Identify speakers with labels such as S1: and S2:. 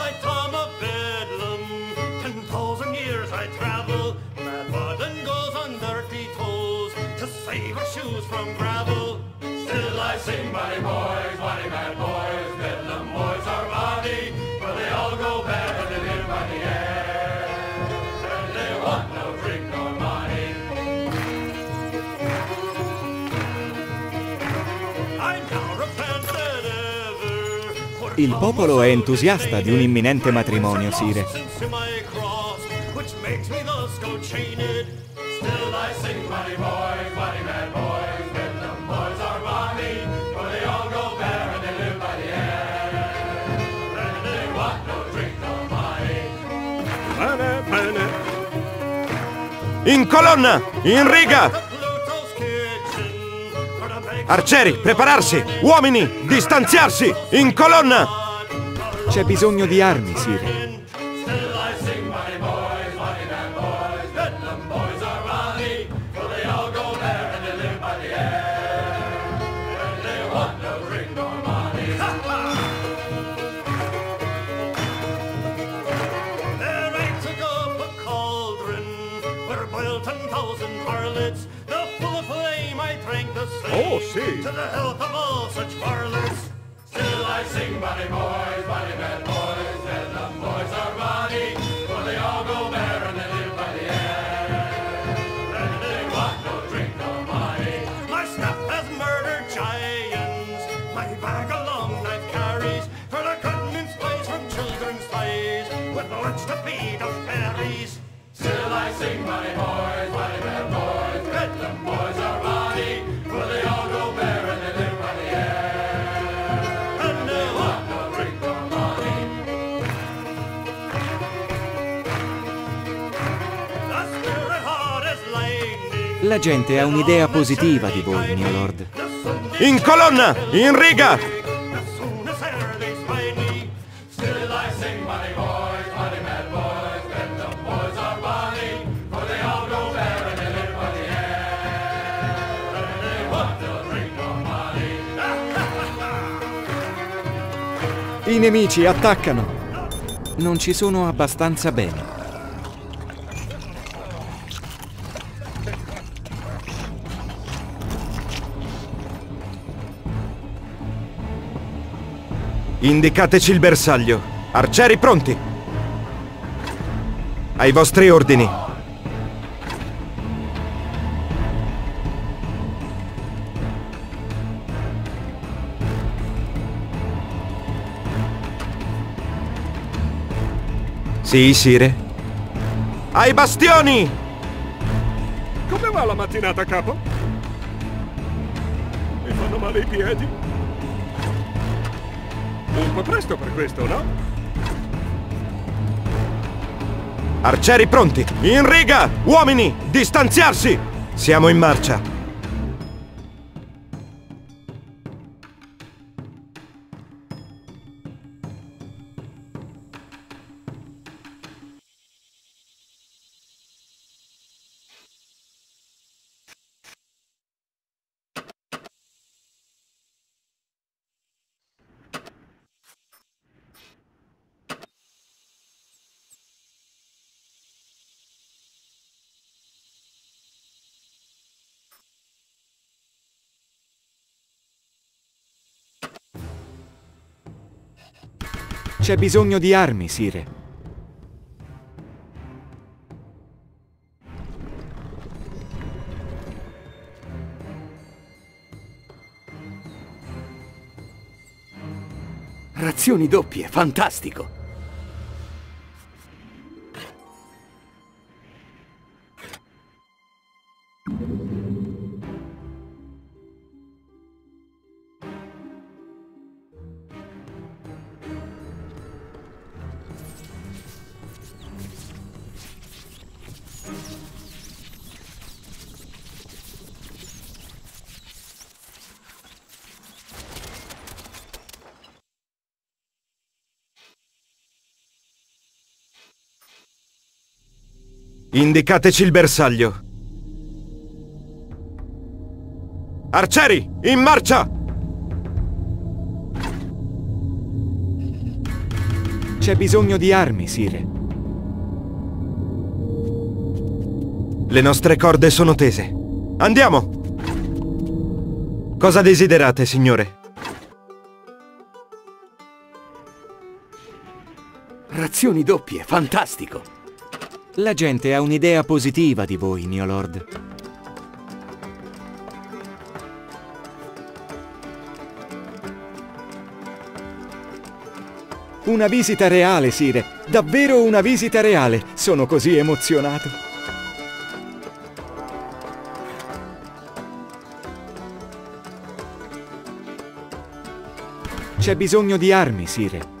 S1: my Tom of Bedlam. Ten thousand years I travel, Mad Warden goes on dirty toes to save her shoes from gravel. Still I sing, Bonnie boys, Bonnie mad boys, Bedlam boys are Bonnie, but they all go bad and they live by the air. And they want no drink nor money. I know.
S2: Il popolo è entusiasta di un imminente matrimonio, Sire.
S3: In colonna! In riga! Arcieri, prepararsi! Uomini, distanziarsi! In colonna!
S2: C'è bisogno di armi, Sire.
S3: Oh, sì.
S1: to the health of all such varlets. Still I sing, bonny boys, nor money. My staff has murdered giants, my bag a long knife carries, for the cutting in from children's thighs, with much to feed of fairies. Still I sing, boys, mad boys, boys
S2: La gente ha un'idea positiva di voi, mio lord.
S3: In colonna! In riga!
S1: As soon as ever they spy me, still
S3: Indicateci il bersaglio. Arcieri pronti! Ai vostri ordini. Sì, Sire. Ai bastioni!
S4: Come va la mattinata, capo? Mi fanno male i piedi? Un po' presto per questo, no?
S3: Arcieri pronti! In riga! Uomini, distanziarsi! Siamo in marcia.
S2: C'è bisogno di armi, Sire.
S5: Razioni doppie, fantastico!
S3: Indicateci il bersaglio. Arcieri, in marcia!
S2: C'è bisogno di armi, Sire.
S3: Le nostre corde sono tese. Andiamo! Cosa desiderate, signore?
S5: Razioni doppie, fantastico!
S2: La gente ha un'idea positiva di voi, mio lord. Una visita reale, Sire. Davvero una visita reale. Sono così emozionato. C'è bisogno di armi, Sire.